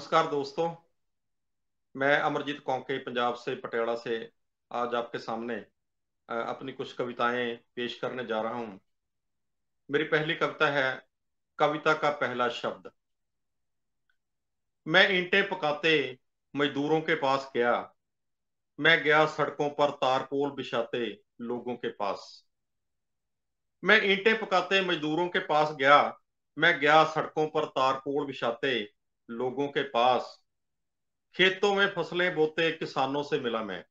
नमस्कार दोस्तों। मैं अमरजीत कौंके, पंजाब से, पटियाला से आज आपके सामने अपनी कुछ कविताएँ पेश करने जा रहा हूँ। मेरी पहली कविता है, कविता का पहला शब्द। मैं ईंटें पकाते मजदूरों के पास गया। मैं गया सड़कों पर तारपोल बिछाते लोगों के पास। मैं ईंटें पकाते मजदूरों के पास गया। मैं गया सड़कों पर तारपोल बिछाते लोगों के पास, खेतों में फ़सलें बोते किसानों से मिला मैं।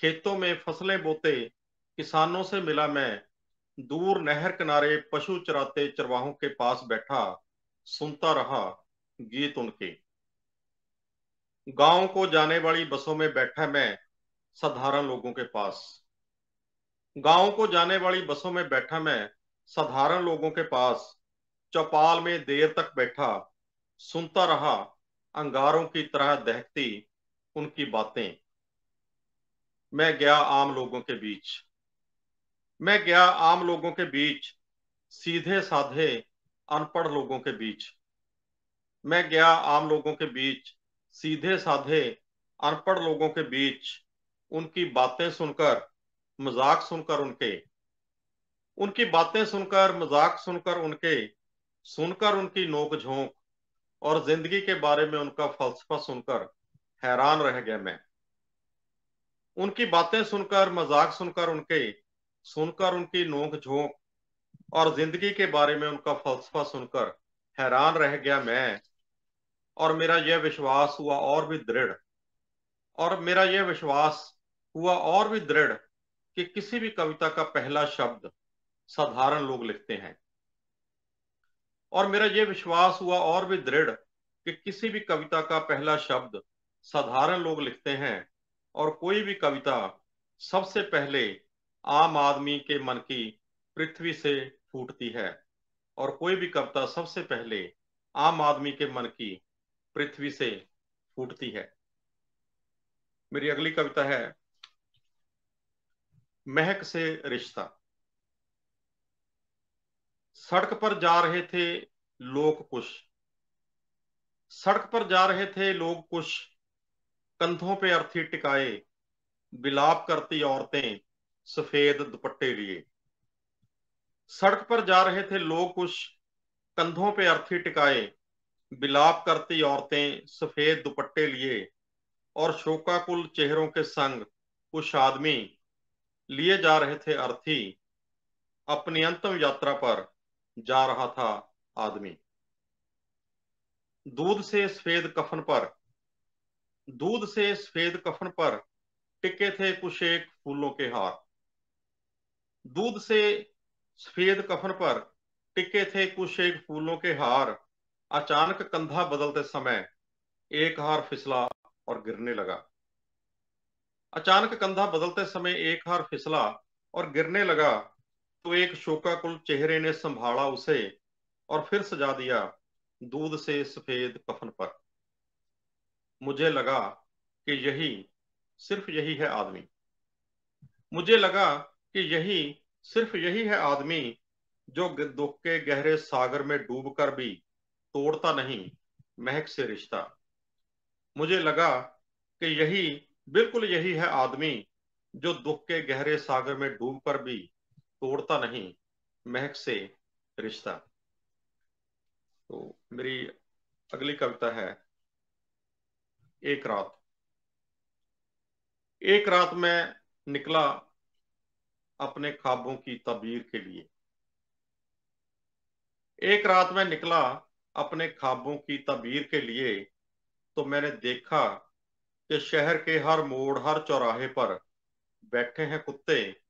खेतों में फ़सलें बोते किसानों से मिला मैं। दूर नहर किनारे पशु चराते चरवाहों के पास बैठा, सुनता रहा गीत उनके। गाँव को जाने वाली बसों में बैठा मैं साधारण लोगों के पास। गाँव को जाने वाली बसों में बैठा मैं साधारण लोगों के पास। चौपाल में देर तक बैठा सुनता रहा, अंगारों की तरह दहकती उनकी बातें। मैं गया आम लोगों के बीच। मैं गया आम लोगों के बीच, सीधे साधे अनपढ़ लोगों के बीच। मैं गया आम लोगों के बीच, सीधे साधे अनपढ़ लोगों के बीच। उनकी बातें सुनकर, मज़ाक सुनकर उनके। उनकी बातें सुनकर, मज़ाक सुनकर उनके। सुनकर उनकी नोक झोंक और ज़िंदगी के बारे में उनका फलसफा सुनकर हैरान रह गया मैं। उनकी बातें सुनकर, मज़ाक सुनकर, उनके, सुनकर उनकी नोक झोंक और ज़िंदगी के बारे में उनका फलसफा सुनकर हैरान रह गया मैं। और मेरा यह विश्वास हुआ और भी दृढ़। और मेरा यह विश्वास हुआ और भी दृढ़ कि किसी भी कविता का पहला शब्द साधारण लोग लिखते हैं। और मेरा यह विश्वास हुआ और भी दृढ़ कि किसी भी कविता का पहला शब्द साधारण लोग लिखते हैं और कोई भी कविता सबसे पहले आम आदमी के मन की पृथ्वी से फूटती है और कोई भी कविता सबसे पहले आम आदमी के मन की पृथ्वी से फूटती है। मेरी अगली कविता है, महक से रिश्ता। सड़क पर जा रहे थे लोग कुछ सड़क पर जा रहे थे लोग कुछ कंधों पे अर्थी टिकाए, बिलाप करती औरतें सफ़ेद दुपट्टे लिए। सड़क पर जा रहे थे लोग कुछ कंधों पे अर्थी टिकाए, बिलाप करती औरतें सफ़ेद दुपट्टे लिए। और शोकाकुल चेहरों के संग कुछ आदमी लिए जा रहे थे अर्थी अपनी अंतम यात्रा पर। जा रहा था आदमी। दूध से सफ़ेद कफन पर, दूध से सफ़ेद कफन पर टिके थे कुछ एक फूलों के हार। दूध से सफ़ेद कफन पर टिके थे कुछ एक फूलों के हार। अचानक कंधा बदलते समय एक हार फिसला और गिरने लगा। अचानक कंधा बदलते समय एक हार फिसला और गिरने लगा तो एक शोकाकुल चेहरे ने संभाला उसे और फिर सजा दिया दूध से सफ़ेद कफन पर। मुझे लगा कि यही सिर्फ़ यही है आदमी। मुझे लगा कि यही सिर्फ़ यही है आदमी जो दुख के गहरे सागर में डूबकर भी तोड़ता नहीं, महक से रिश्ता। मुझे लगा कि यही, बिल्कुल यही है आदमी जो दुख के गहरे सागर में डूबकर भी तोड़ता नहीं, महक से रिश्ता। तो मेरी अगली कविता है, एक रात। एक रात में निकला अपने ख्वाबों की तबीर के लिए। एक रात में निकला अपने ख्वाबों की तबीर के लिए तो मैंने देखा कि शहर के हर मोड़, हर चौराहे पर बैठे हैं कुत्ते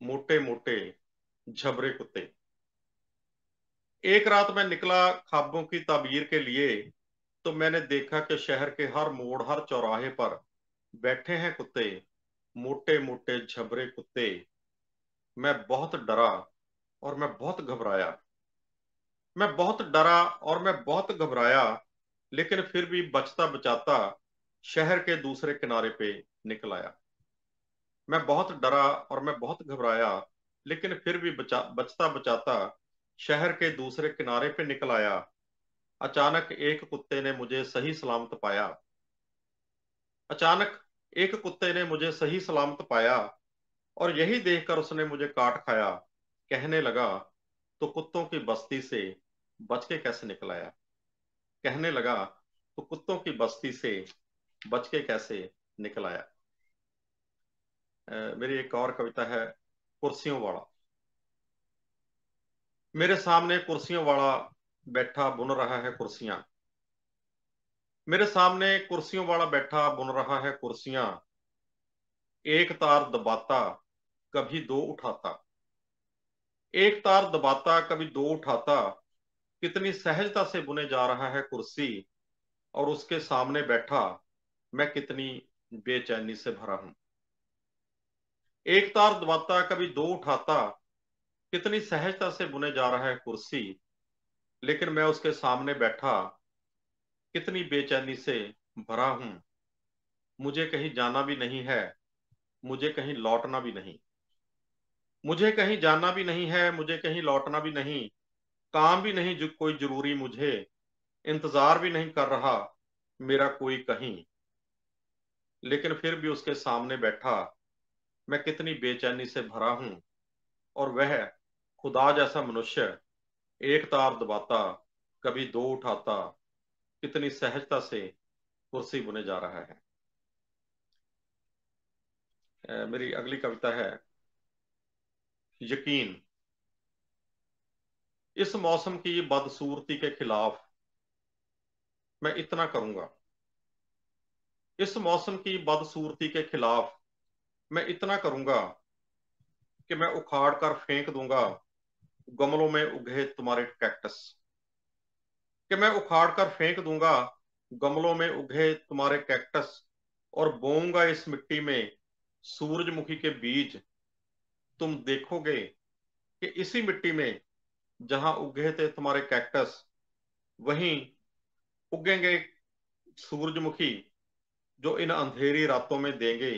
मोटे मोटे झबरे कुत्ते। एक रात मैं निकला खाबों की ताबीर के लिए तो मैंने देखा कि शहर के हर मोड़, हर चौराहे पर बैठे हैं कुत्ते मोटे मोटे झबरे कुत्ते। मैं बहुत डरा और मैं बहुत घबराया। मैं बहुत डरा और मैं बहुत घबराया, लेकिन फिर भी बचता बचाता शहर के दूसरे किनारे पे निकल आया। मैं बहुत डरा और मैं बहुत घबराया, लेकिन फिर भी बचा, बचता बचाता शहर के दूसरे किनारे पे निकल आया। अचानक एक कुत्ते ने मुझे सही सलामत पाया। अचानक एक कुत्ते ने मुझे सही सलामत पाया और यही देखकर उसने मुझे काट खाया। कहने लगा तो कुत्तों की बस्ती से बच के कैसे निकल आया? कहने लगा तो कुत्तों की बस्ती से बच के कैसे निकल आया? मेरी एक और कविता है, कुर्सियों वाला। मेरे सामने कुर्सियों वाला बैठा बुन रहा है कुर्सियाँ। मेरे सामने कुर्सियों वाला बैठा बुन रहा है कुर्सियाँ। एक तार दबाता, कभी दो उठाता। एक तार दबाता, कभी दो उठाता। कितनी सहजता से बुने जा रहा है कुर्सी, और उसके सामने बैठा मैं कितनी बेचैनी से भरा हूँ। एक तार दबाता कभी दो उठाता, कितनी सहजता से बुने जा रहा है कुर्सी, लेकिन मैं उसके सामने बैठा, कितनी बेचैनी से भरा हूँ। मुझे कहीं जाना भी नहीं है, मुझे कहीं लौटना भी नहीं। मुझे कहीं जाना भी नहीं है, मुझे कहीं लौटना भी नहीं। काम भी नहीं जो, कोई ज़रूरी मुझे, इंतज़ार भी नहीं कर रहा मेरा कोई कहीं। लेकिन फिर भी उसके सामने बैठा मैं कितनी बेचैनी से भरा हूँ, और वह खुदा जैसा मनुष्य एक तार दबाता, कभी दो उठाता, कितनी सहजता से कुर्सी बुने जा रहा है। मेरी अगली कविता है, यकीन। इस मौसम की बदसूरती के खिलाफ मैं इतना करूँगा। इस मौसम की बदसूरती के खिलाफ मैं इतना करूँगा कि मैं उखाड़ कर फेंक दूँगा, गमलों में उगे तुम्हारे कैक्टस कि मैं उखाड़ कर फेंक दूँगा, गमलों में उगे तुम्हारे कैक्टस और बोऊँगा इस मिट्टी में सूरजमुखी के बीज। तुम देखोगे कि इसी मिट्टी में जहाँ उगे थे तुम्हारे कैक्टस वहीं उगेंगे सूरजमुखी जो इन अंधेरी रातों में देंगे।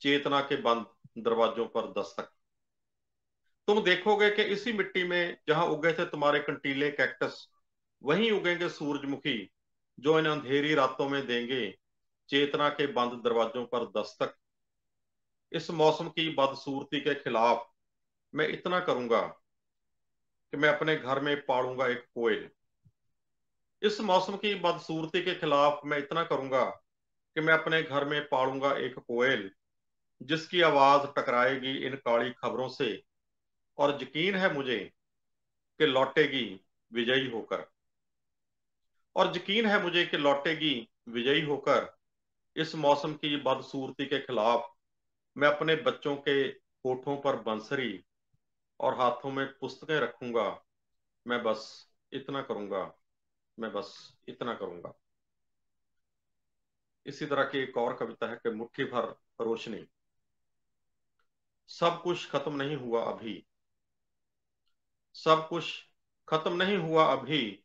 चेतना के बंद दरवाजों पर दस्तक। तुम देखोगे कि इसी मिट्टी में जहाँ उगे थे तुम्हारे कंटीले कैक्टस, वहीं उगेंगे सूरजमुखी, जो इन अंधेरी रातों में देंगे। चेतना के बंद दरवाजों पर दस्तक। इस मौसम की बदसूरती के खिलाफ मैं इतना करूँगा कि मैं अपने घर में पालूँगा एक कोयल। इस मौसम की बदसूरती के खिलाफ मैं इतना करूँगा कि मैं अपने घर में पालूँगा एक कोयल। जिसकी आवाज़ टकराएगी इन काली खबरों से, और यकीन है मुझे कि लौटेगी विजयी होकर। और यकीन है मुझे कि लौटेगी विजयी होकर इस मौसम की बदसूरती के खिलाफ मैं अपने बच्चों के होठों पर बंसरी और हाथों में पुस्तकें रखूँगा। मैं बस इतना करूँगा, मैं बस इतना करूँगा। इसी तरह की एक और कविता है कि मुट्ठी भर रोशनी। सब कुछ खत्म नहीं हुआ अभी। सब कुछ खत्म नहीं हुआ अभी।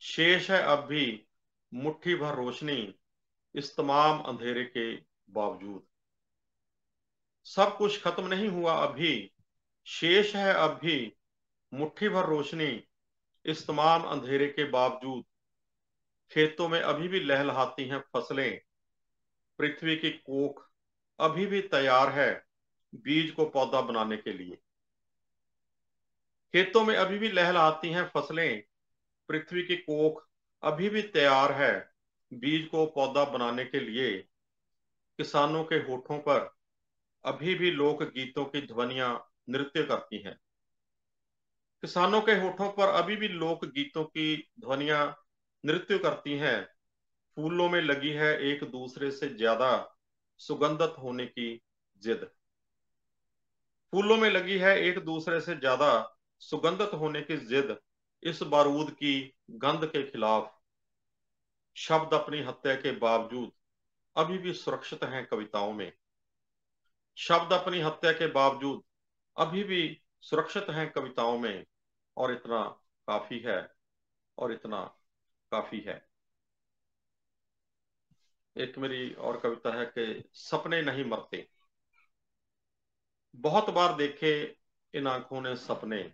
शेष है अब भी मुट्ठी भर रोशनी इस तमाम अंधेरे के बावजूद। सब कुछ खत्म नहीं हुआ अभी। शेष है अब भी मुट्ठी भर रोशनी इस तमाम अंधेरे के बावजूद। खेतों में अभी भी लहलहाती हैं फ़सलें। पृथ्वी की कोख अभी भी तैयार है। बीज को पौधा बनाने के लिए। खेतों में अभी भी लहलाती हैं, फ़सलें, पृथ्वी की कोख अभी भी तैयार है बीज को पौधा बनाने के लिए। किसानों के होठों पर अभी भी लोक गीतों की ध्वनियाँ नृत्य करती हैं। किसानों के होठों पर अभी भी लोक गीतों की ध्वनियाँ नृत्य करती हैं। फूलों में लगी है एक दूसरे से ज़्यादा सुगंधित होने की जिद। फूलों में लगी है एक दूसरे से ज़्यादा सुगंधित होने की जिद, इस बारूद की गंध के खिलाफ। शब्द अपनी हत्या के बावजूद अभी भी सुरक्षित हैं कविताओं में। शब्द अपनी हत्या के बावजूद अभी भी सुरक्षित हैं कविताओं में, और इतना काफ़ी है, और इतना काफ़ी है। एक मेरी और कविता है कि सपने नहीं मरते। बहुत बार देखे इन आँखों ने सपने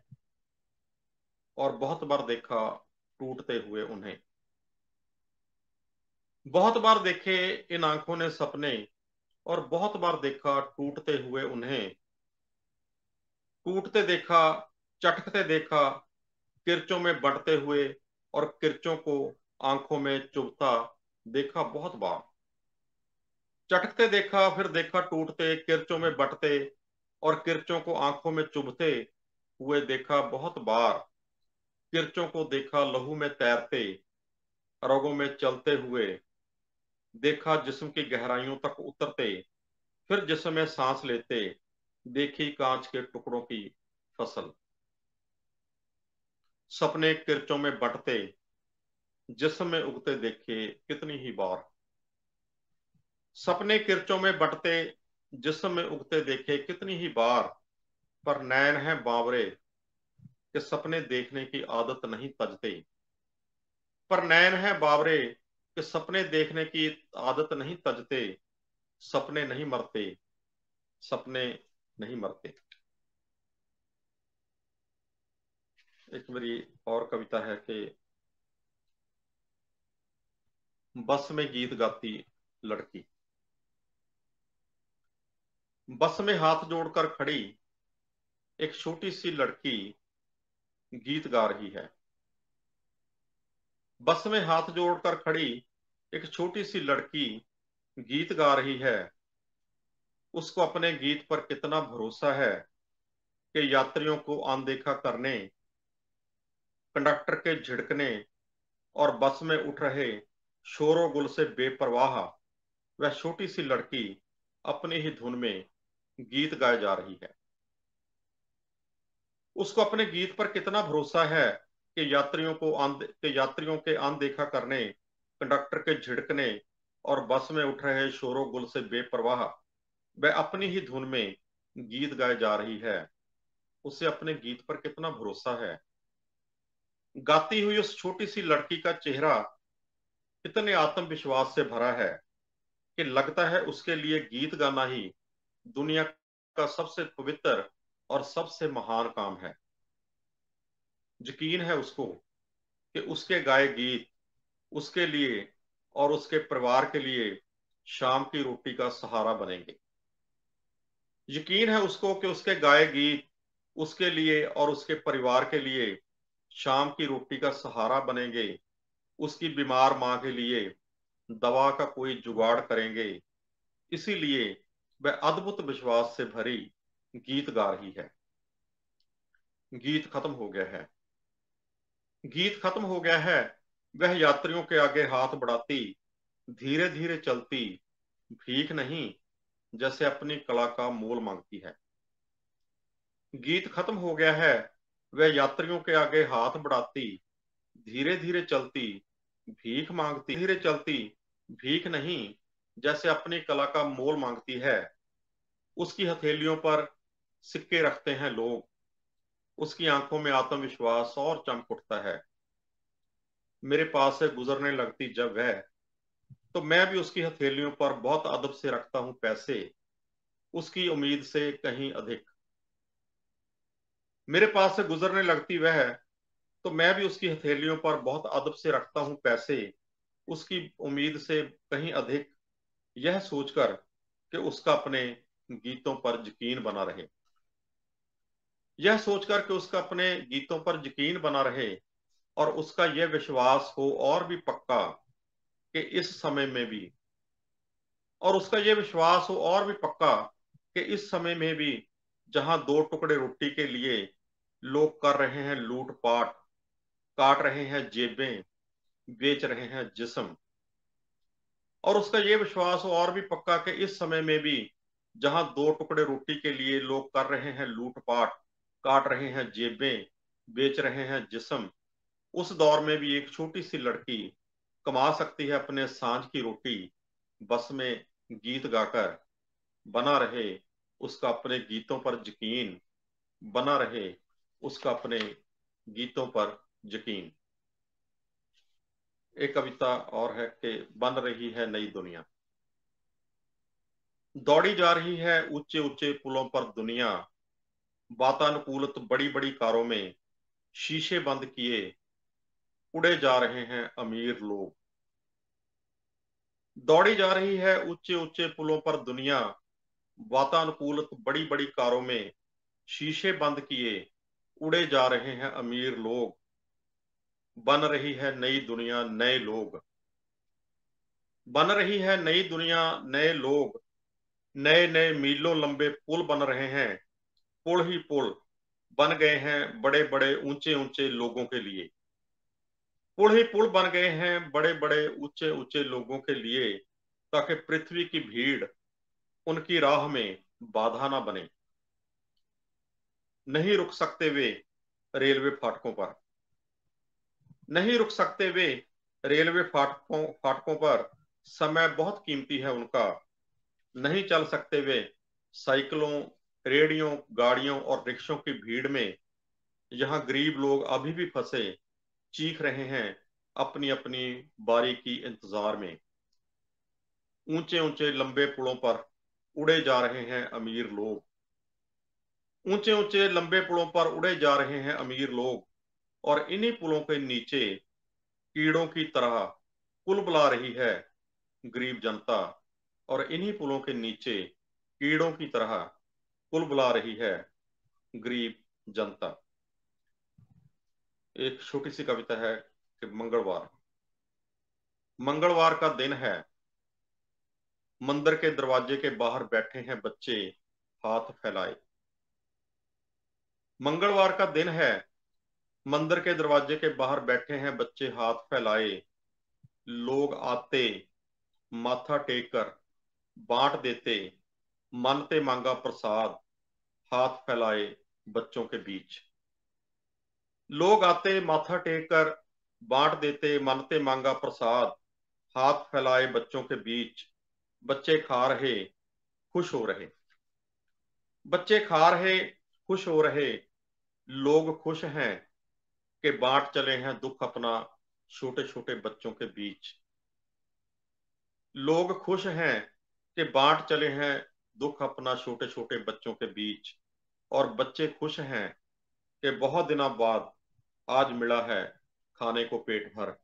और बहुत बार देखा टूटते हुए उन्हें। बहुत बार देखे इन आँखों ने सपने और बहुत बार देखा टूटते हुए उन्हें। टूटते देखा, चटकते देखा, किरचों में बंटते हुए और किरचों को आँखों में चुभता देखा बहुत बार। चटकते देखा, फिर देखा टूटते, किरचों में बटते और किरचों को आँखों में चुभते हुए देखा बहुत बार। किरचों को देखा लहू में तैरते, रगों में चलते हुए। देखा जिस्म की गहराइयों तक उतरते, फिर जिसम में सांस लेते। देखी कांच के टुकड़ों की फ़सल। सपने किरचों में बटते, जिसम में उगते देखे कितनी ही बार। सपने किरचों में बटते जिसम उगते देखे, कितनी ही बार पर नैन है बावरे के सपने देखने की आदत नहीं तजते। पर नैन है बावरे के सपने देखने की आदत नहीं तजते, सपने नहीं मरते, सपने नहीं मरते। एक मेरी और कविता है कि बस में गीत गाती लड़की। बस में हाथ जोड़कर खड़ी एक छोटी सी लड़की गीत गा रही है। बस में हाथ जोड़कर खड़ी एक छोटी सी लड़की गीत गा रही है। उसको अपने गीत पर कितना भरोसा है कि यात्रियों को अनदेखा करने, कंडक्टर के झिड़कने और बस में उठ रहे शोरों गुल से बेपरवाह वह छोटी सी लड़की अपनी ही धुन में गीत गाए जा रही है। उसको अपने गीत पर कितना भरोसा है कि यात्रियों को के यात्रियों के अनदेखा करने, कंडक्टर के झिड़कने और बस में उठ रहे शोरों गुल से बेपरवाह, वह अपनी ही धुन में गीत गाए जा रही है। उसे अपने गीत पर कितना भरोसा है। गाती हुई उस छोटी सी लड़की का चेहरा इतने आत्मविश्वास से भरा है कि लगता है उसके लिए गीत गाना ही दुनिया का सबसे पवित्र और सबसे महान काम है। यकीन है उसको कि उसके गाए गीत, उसके लिए और उसके परिवार के लिए शाम की रोटी का सहारा बनेंगे। यकीन है उसको कि उसके गाए गीत, उसके लिए और उसके परिवार के लिए शाम की रोटी का सहारा बनेंगे। उसकी बीमार माँ के लिए दवा का कोई जुगाड़ करेंगे। इसीलिए वह अद्भुत विश्वास से भरी गीत गा रही है। गीत खत्म हो गया है। गीत खत्म हो गया है। वह यात्रियों के आगे हाथ बढ़ाती धीरे धीरे चलती, भीख नहीं, जैसे अपनी कला का मोल मांगती है। गीत खत्म हो गया है। वह यात्रियों के आगे हाथ बढ़ाती धीरे धीरे चलती, भीख मांगती धीरे चलती, भीख नहीं जैसे अपनी कला का मोल मांगती है, उसकी हथेलियों पर सिक्के रखते हैं लोग। उसकी आँखों में आत्मविश्वास और चमक उठता है। मेरे पास से गुजरने लगती जब वह तो मैं भी उसकी हथेलियों पर बहुत अदब से रखता हूँ पैसे। उसकी उम्मीद से कहीं अधिक। मेरे पास से गुजरने लगती वह तो मैं भी उसकी हथेलियों पर बहुत अदब से रखता हूँ पैसे। उसकी उम्मीद से कहीं अधिक। यह सोचकर कि उसका अपने गीतों पर यकीन बना रहे। यह सोचकर कि उसका अपने गीतों पर यकीन बना रहे और उसका यह विश्वास हो और भी पक्का कि इस समय में भी, और उसका यह विश्वास हो और भी पक्का कि इस समय में भी जहाँ दो टुकड़े रोटी के लिए लोग कर रहे हैं लूटपाट, काट रहे हैं जेबें, बेच रहे हैं जिस्म और उसका ये विश्वास और भी पक्का कि इस समय में भी जहाँ दो टुकड़े रोटी के लिए लोग कर रहे हैं लूटपाट, काट रहे हैं जेबें, बेच रहे हैं जिसम, उस दौर में भी एक छोटी सी लड़की कमा सकती है अपने साँझ की रोटी, बस में गीत गाकर, बना रहे उसका अपने गीतों पर यकीन, बना रहे उसका अपने गीतों पर यकीन। एक कविता और है कि बन रही है नई दुनिया। दौड़ी जा रही है ऊँचे ऊँचे पुलों पर दुनिया। वातानुकूलित बड़ी बड़ी कारों में शीशे बंद किए उड़े जा रहे हैं अमीर लोग। दौड़ी जा रही है ऊँचे ऊँचे पुलों पर दुनिया। वातानुकूलित बड़ी बड़ी कारों में शीशे बंद किए उड़े जा रहे हैं अमीर लोग। बन रही है नई दुनिया, नए लोग। बन रही है नई दुनिया, नए लोग। नए नए मीलों लंबे पुल बन रहे हैं। पुल ही पुल बन गए हैं बड़े बड़े ऊँचे ऊँचे लोगों के लिए। पुल ही पुल बन गए हैं बड़े बड़े ऊँचे ऊँचे लोगों के लिए, ताकि पृथ्वी की भीड़ उनकी राह में बाधा ना बने। नहीं रुक सकते वे रेलवे फाटकों पर। नहीं रुक सकते वे रेलवे फाटकों फाटकों पर। समय बहुत कीमती है उनका। नहीं चल सकते वे साइकिलों, रेडियो, गाड़ियों और रिक्शों की भीड़ में। यहाँ गरीब लोग अभी भी फंसे, चीख रहे हैं अपनी अपनी बारी की इंतज़ार में। ऊँचे ऊँचे लंबे पुलों पर उड़े जा रहे हैं अमीर लोग। ऊँचे ऊँचे लंबे पुलों पर उड़े जा रहे हैं अमीर लोग। और इन्हीं पुलों के नीचे कीड़ों की तरह पुल बुला रही है गरीब जनता। और इन्हीं पुलों के नीचे कीड़ों की तरह पुल बुला रही है गरीब जनता। एक छोटी सी कविता है कि मंगलवार। मंगलवार का दिन है। मंदिर के दरवाजे के बाहर बैठे हैं बच्चे हाथ फैलाए। मंगलवार का दिन है। मंदिर के दरवाजे के बाहर बैठे हैं, बच्चे हाथ फैलाए, लोग आते, माथा टेक कर बांट देते मानते मांगा प्रसाद, हाथ फैलाए बच्चों के बीच। लोग आते, माथा टेक कर बांट देते मानते मांगा प्रसाद, हाथ फैलाए बच्चों के बीच। बच्चे खा रहे, खुश हो रहे। बच्चे खा रहे, खुश हो रहे, लोग खुश हैं कि बांट चले हैं, दुख अपना छोटे छोटे बच्चों के बीच। लोग खुश हैं कि बांट चले हैं, दुख अपना छोटे छोटे बच्चों के बीच। और बच्चे खुश हैं कि बहुत दिनों बाद आज मिला है खाने को पेट भर।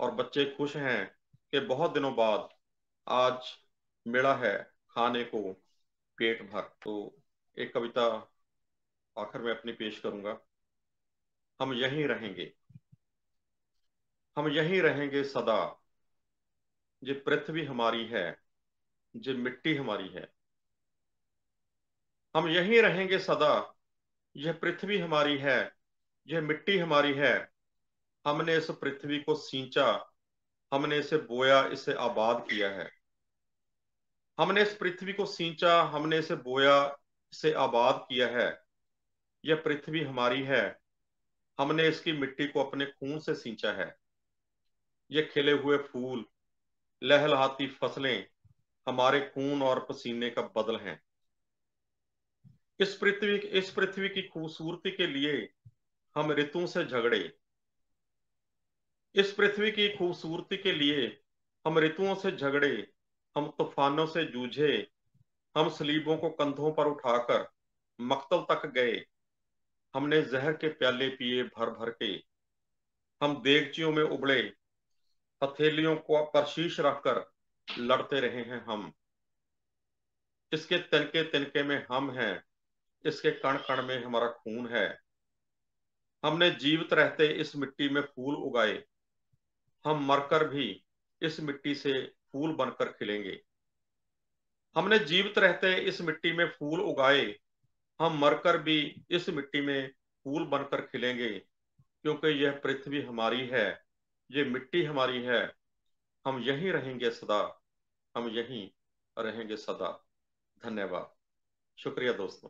और बच्चे खुश हैं कि बहुत दिनों बाद आज मिला है खाने को पेट भर। तो एक कविता आखिर में अपनी पेश करूँगा। हम यहीं रहेंगे। हम यहीं रहेंगे सदा। जो पृथ्वी हमारी है, जो मिट्टी हमारी है। हम यहीं रहेंगे सदा। यह पृथ्वी हमारी है, यह मिट्टी हमारी है। हमने इस पृथ्वी को सींचा, हमने इसे बोया, इसे आबाद किया है। हमने इस पृथ्वी को सींचा, हमने इसे बोया, इसे आबाद किया है। यह पृथ्वी हमारी है हमने इसकी मिट्टी को अपने खून से सींचा है। ये खिले हुए फूल, लहलहाती फ़सलें हमारे खून और पसीने का बदल हैं। इस पृथ्वी इस पृथ्वी की खूबसूरती के लिए हम ऋतु से झगड़े। इस पृथ्वी की खूबसूरती के लिए हम ऋतुओं से झगड़े, हम तूफानों से जूझे, हम सलीबों को कंधों पर उठाकर मकतल तक गए। हमने जहर के प्याले पिए भर भर के। हम देगचियों में उबड़े हथेलियों को पर शीश रखकर लड़ते रहे हैं हम। इसके तिनके तिनके में हम हैं, इसके कण कण में हमारा खून है। हमने जीवित रहते इस मिट्टी में फूल उगाए, हम मरकर भी इस मिट्टी से फूल बनकर खिलेंगे। हमने जीवित रहते इस मिट्टी में फूल उगाए हम मरकर भी इस मिट्टी में फूल बनकर खिलेंगे, क्योंकि यह पृथ्वी हमारी है, ये मिट्टी हमारी है। हम यहीं रहेंगे सदा, हम यहीं रहेंगे सदा। धन्यवाद। शुक्रिया दोस्तों।